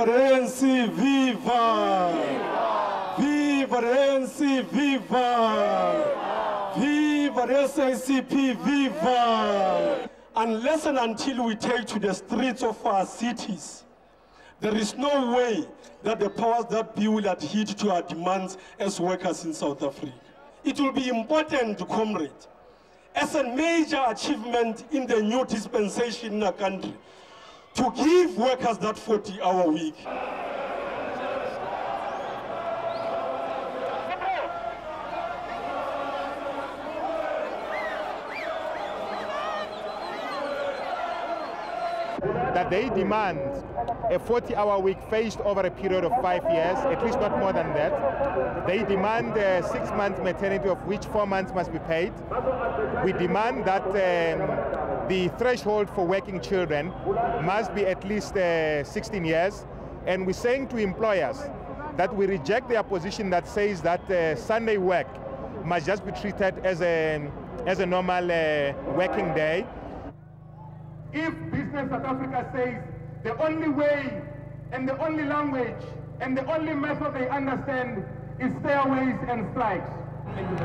Viva Renzi, viva! Viva Renzi, viva! Viva SACP, viva! Unless and until we take to the streets of our cities, there is no way that the powers that be will adhere to our demands as workers in South Africa. It will be important, comrade, as a major achievement in the new dispensation in our country, to give workers that 40-hour week. That they demand a 40-hour week phased over a period of five years, at least not more than that. They demand uh, six months maternity, of which four months must be paid. We demand that um, the threshold for working children must be at least uh, 16 years. And we're saying to employers that we reject their position that says that uh, Sunday work must just be treated as a, as a normal uh, working day. If Business South Africa says the only way and the only language and the only method they understand is stayaways and strikes. Thank you